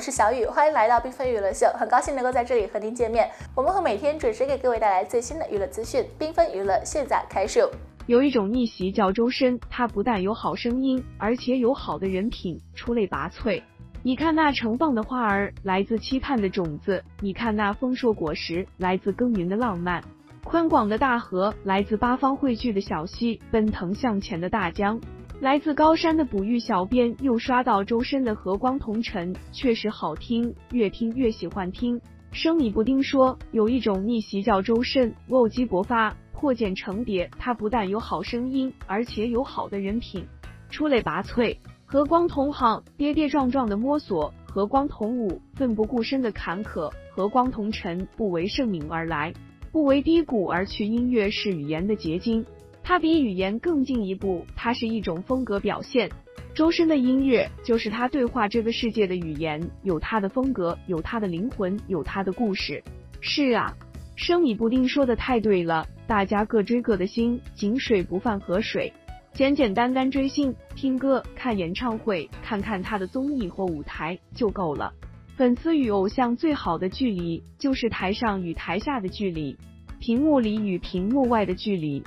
我是小雨，欢迎来到缤纷娱乐秀，很高兴能够在这里和您见面。我们会每天准时给各位带来最新的娱乐资讯，缤纷娱乐现在开始。有一种逆袭叫周深，他不但有好声音，而且有好的人品，出类拔萃。你看那盛放的花儿，来自期盼的种子；你看那丰硕果实，来自耕耘的浪漫；宽广的大河，来自八方汇聚的小溪；奔腾向前的大江。来自高山的哺育，小编又刷到周深的《和光同尘》，确实好听，越听越喜欢听。生米布丁说，有一种逆袭叫周深，厚积薄发，破茧成蝶。他不但有好声音，而且有好的人品，出类拔萃。和光同行，跌跌撞撞的摸索；和光同舞，奋不顾身的坎坷；和光同尘，不为盛名而来，不为低谷而去。音乐是语言的结晶。它比语言更进一步，它是一种风格表现。周深的音乐就是他对话这个世界的语言，有他的风格，有他的灵魂，有他的故事。是啊，生米布丁说的太对了，大家各追各的心，井水不犯河水，简简单单追星、听歌、看演唱会，看看他的综艺或舞台就够了。粉丝与偶像最好的距离，就是台上与台下的距离，屏幕里与屏幕外的距离。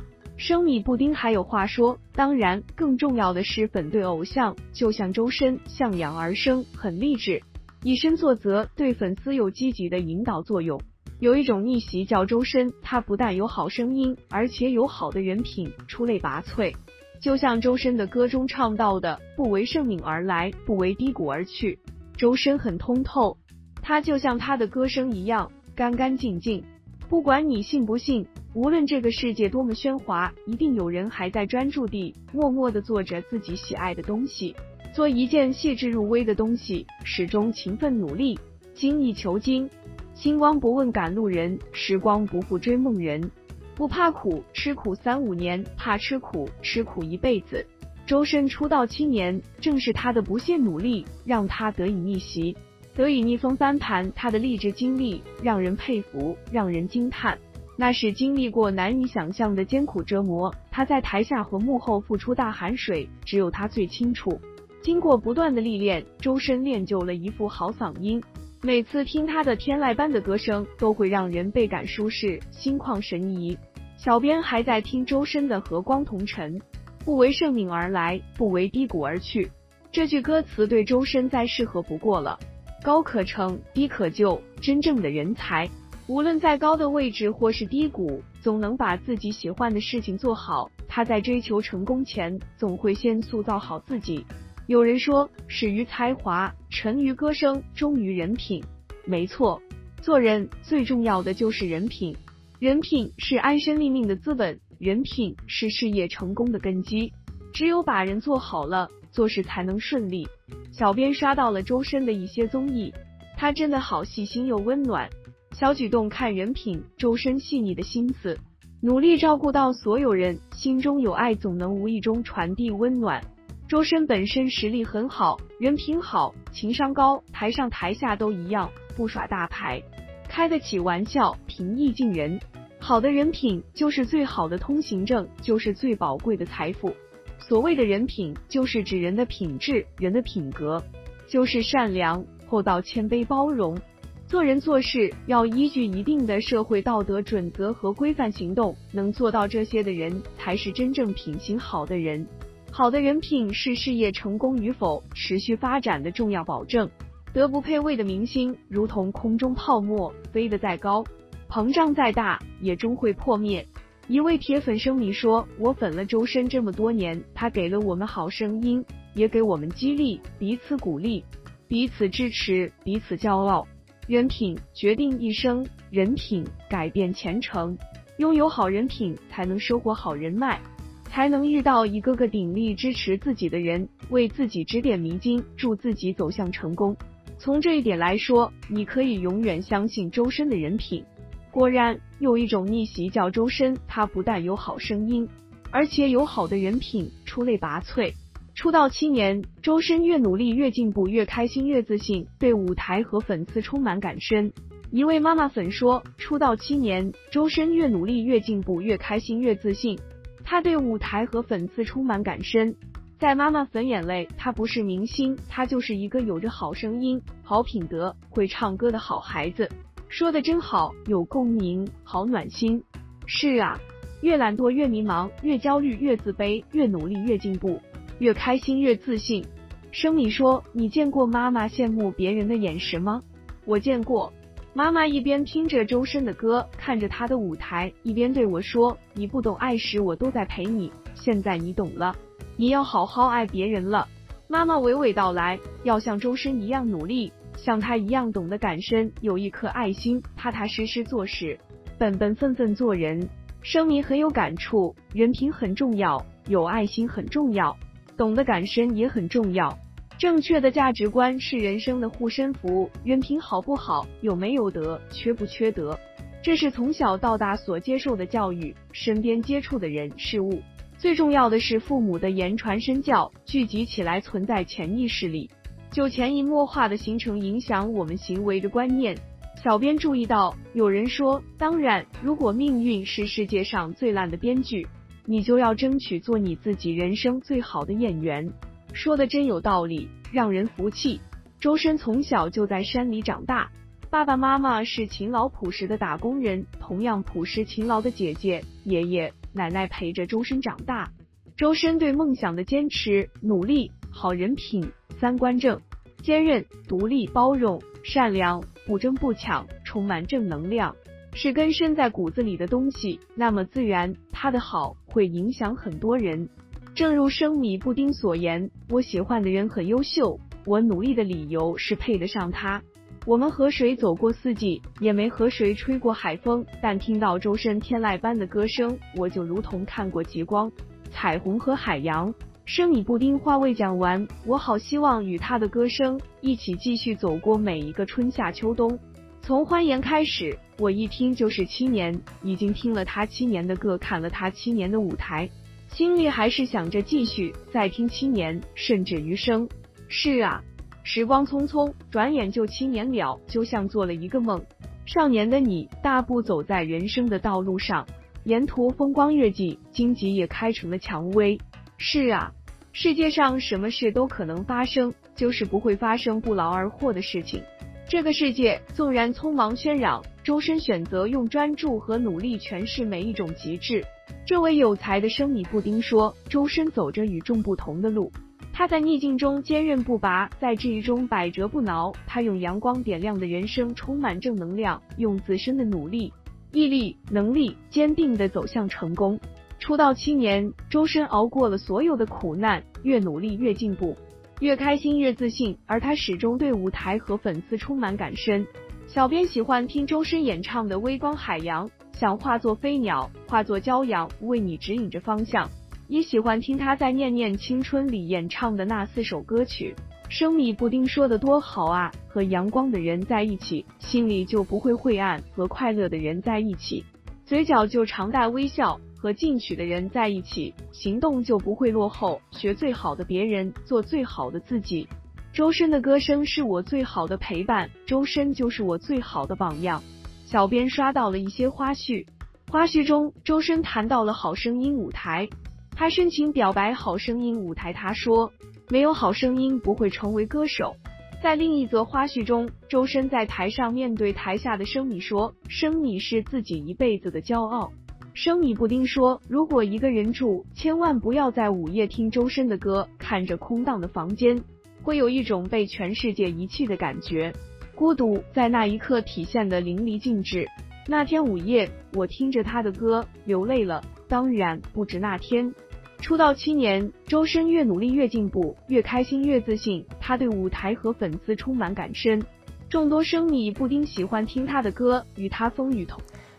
生米布丁还有话说，当然，更重要的是粉对偶像，就像周深，向阳而生，很励志，以身作则，对粉丝有积极的引导作用。有一种逆袭叫周深，他不但有好声音，而且有好的人品，出类拔萃。就像周深的歌中唱到的，不为盛名而来，不为低谷而去。周深很通透，他就像他的歌声一样，干干净净。不管你信不信。无论这个世界多么喧哗，一定有人还在专注地、默默地做着自己喜爱的东西，做一件细致入微的东西，始终勤奋努力，精益求精。星光不问赶路人，时光不负追梦人。不怕苦，吃苦三五年；怕吃苦，吃苦一辈子。周深出道七年，正是他的不懈努力，让他得以逆袭，得以逆风翻盘。他的励志经历让人佩服，让人惊叹。那是经历过难以想象的艰苦折磨，他在台下和幕后付出大汗水，只有他最清楚。经过不断的历练，周深练就了一副好嗓音，每次听他的天籁般的歌声，都会让人倍感舒适，心旷神怡。小编还在听周深的《和光同尘》，不为盛名而来，不为低谷而去。这句歌词对周深再适合不过了。高可成，低可就，真正的人才。无论在高的位置或是低谷，总能把自己喜欢的事情做好。他在追求成功前，总会先塑造好自己。有人说，始于才华，沉于歌声，忠于人品。没错，做人最重要的就是人品。人品是安身立命的资本，人品是事业成功的根基。只有把人做好了，做事才能顺利。小编刷到了周深的一些综艺，他真的好细心又温暖。小举动看人品，周深细腻的心思，努力照顾到所有人，心中有爱，总能无意中传递温暖。周深本身实力很好，人品好，情商高，台上台下都一样，不耍大牌，开得起玩笑，平易近人。好的人品就是最好的通行证，就是最宝贵的财富。所谓的人品，就是指人的品质，人的品格，就是善良、厚道、谦卑、包容。做人做事要依据一定的社会道德准则和规范行动，能做到这些的人才是真正品行好的人。好的人品是事业成功与否、持续发展的重要保证。德不配位的明星，如同空中泡沫，飞得再高，膨胀再大，也终会破灭。一位铁粉声明说：“我粉了周深这么多年，他给了我们好声音，也给我们激励，彼此鼓励，彼此支持，彼此骄傲。”人品决定一生，人品改变前程。拥有好人品，才能收获好人脉，才能遇到一个个鼎力支持自己的人，为自己指点迷津，助自己走向成功。从这一点来说，你可以永远相信周深的人品。果然，有一种逆袭叫周深，他不但有好声音，而且有好的人品，出类拔萃。出道七年，周深越努力越进步，越开心越自信，对舞台和粉丝充满感深。一位妈妈粉说：“出道七年，周深越努力越进步，越开心越自信，他对舞台和粉丝充满感深。”在妈妈粉眼泪，他不是明星，他就是一个有着好声音、好品德、会唱歌的好孩子。说的真好，有共鸣，好暖心。是啊，越懒惰越迷茫，越焦虑越自卑，越努力越进步，越开心越自信。生米说：“你见过妈妈羡慕别人的眼神吗？”我见过。妈妈一边听着周深的歌，看着他的舞台，一边对我说：“你不懂爱时，我都在陪你。现在你懂了，你要好好爱别人了。”妈妈娓娓道来：“要像周深一样努力，像他一样懂得感恩，有一颗爱心，踏踏实实做事，本本分分做人。”生米很有感触，人品很重要，有爱心很重要，懂得感恩也很重要。正确的价值观是人生的护身符。人品好不好，有没有德，缺不缺德，这是从小到大所接受的教育，身边接触的人事物。最重要的是父母的言传身教，聚集起来存在潜意识里，就潜移默化的形成影响我们行为的观念。小编注意到，有人说，当然，如果命运是世界上最烂的编剧，你就要争取做你自己人生最好的演员。说的真有道理，让人服气。周深从小就在山里长大，爸爸妈妈是勤劳朴实的打工人，同样朴实勤劳的姐姐、爷爷、奶奶陪着周深长大。周深对梦想的坚持、努力、好人品、三观正、坚韧、独立、包容、善良、不争不抢，充满正能量，是根深在骨子里的东西。那么自然，他的好会影响很多人。正如生米布丁所言，我喜欢的人很优秀，我努力的理由是配得上他。我们和谁走过四季，也没和谁吹过海风，但听到周深天籁般的歌声，我就如同看过极光、彩虹和海洋。生米布丁话未讲完，我好希望与他的歌声一起继续走过每一个春夏秋冬。从欢颜开始，我一听就是七年，已经听了他七年的歌，看了他七年的舞台。心里还是想着继续再听七年，甚至余生。是啊，时光匆匆，转眼就七年了，就像做了一个梦。少年的你，大步走在人生的道路上，沿途风光日记，荆棘也开成了蔷薇。是啊，世界上什么事都可能发生，就是不会发生不劳而获的事情。这个世界纵然匆忙喧嚷，周深选择用专注和努力诠释每一种极致。这位有才的生米布丁说：“周深走着与众不同的路，他在逆境中坚韧不拔，在质疑中百折不挠。他用阳光点亮的人生，充满正能量，用自身的努力、毅力、能力，坚定的走向成功。出道七年，周深熬过了所有的苦难，越努力越进步，越开心越自信。而他始终对舞台和粉丝充满感恩。小编喜欢听周深演唱的《微光海洋》。”想化作飞鸟，化作骄阳，为你指引着方向。也喜欢听他在《念念青春》里演唱的那四首歌曲。生米布丁说的多好啊！和阳光的人在一起，心里就不会晦暗；和快乐的人在一起，嘴角就常带微笑；和进取的人在一起，行动就不会落后。学最好的别人，做最好的自己。周深的歌声是我最好的陪伴，周深就是我最好的榜样。小编刷到了一些花絮，花絮中周深谈到了《好声音》舞台，他深情表白《好声音》舞台，他说：“没有好声音不会成为歌手。”在另一则花絮中，周深在台上面对台下的生米说：“生米是自己一辈子的骄傲。”生米布丁说：“如果一个人住，千万不要在午夜听周深的歌，看着空荡的房间，会有一种被全世界遗弃的感觉。”孤独在那一刻体现的淋漓尽致。那天午夜，我听着他的歌流泪了。当然不止那天。出道七年，周深越努力越进步，越开心越自信。他对舞台和粉丝充满感恩。众多生米布丁喜欢听他的歌，与他风雨同。